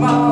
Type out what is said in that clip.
Paulo.